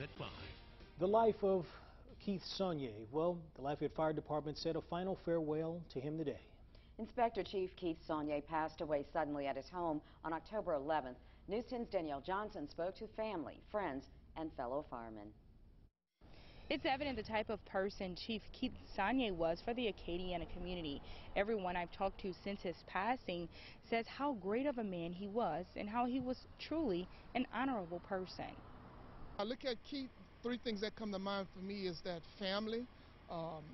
at 5. The life of Keith Sonnier. Well, the Lafayette Fire Department said a final farewell to him today. Inspector Chief Keith Sonnier passed away suddenly at his home on October 11th. News 10's Danielle Johnson spoke to family, friends, and fellow firemen. It's evident the type of person Chief Keith Sonnier was for the Acadiana community. Everyone I've talked to since his passing says how great of a man he was and how he was truly an honorable person. I look at Keith, three things that come to mind for me is that family, um,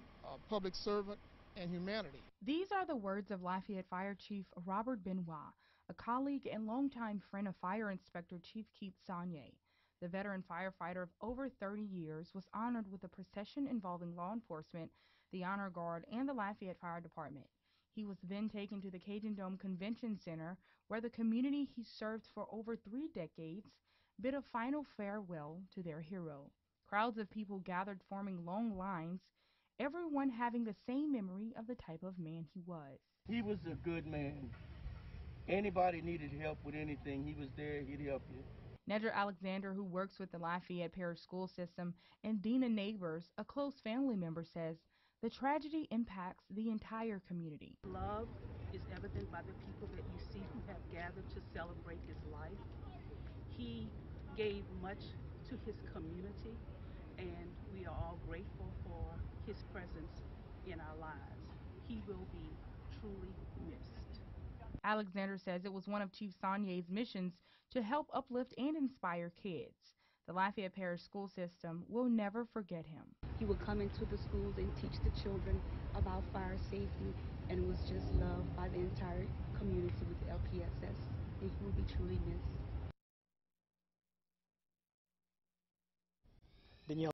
public servant, and humanity. These are the words of Lafayette Fire Chief Robert Benoit, a colleague and longtime friend of Fire Inspector Chief Keith Sonnier. The veteran firefighter of over 30 years was honored with a procession involving law enforcement, the Honor Guard, and the Lafayette Fire Department. He was then taken to the Cajundome Convention Center, where the community he served for over three decades bid a final farewell to their hero. Crowds of people gathered forming long lines, everyone having the same memory of the type of man he was. He was a good man. Anybody needed help with anything, he was there, he'd help you. Nedra Alexander, who works with the Lafayette Parish School System, and Dina Neighbors, a close family member, says the tragedy impacts the entire community. Love is evident by the people that you see who have gathered to celebrate his life. He gave much to his community, and we are all grateful for his presence in our lives. He will be truly missed. Alexander says it was one of Chief Sonnier's missions to help uplift and inspire kids. The Lafayette Parish school system will never forget him. He would come into the schools and teach the children about fire safety and was just loved by the entire community with LPSS. And he will be truly missed.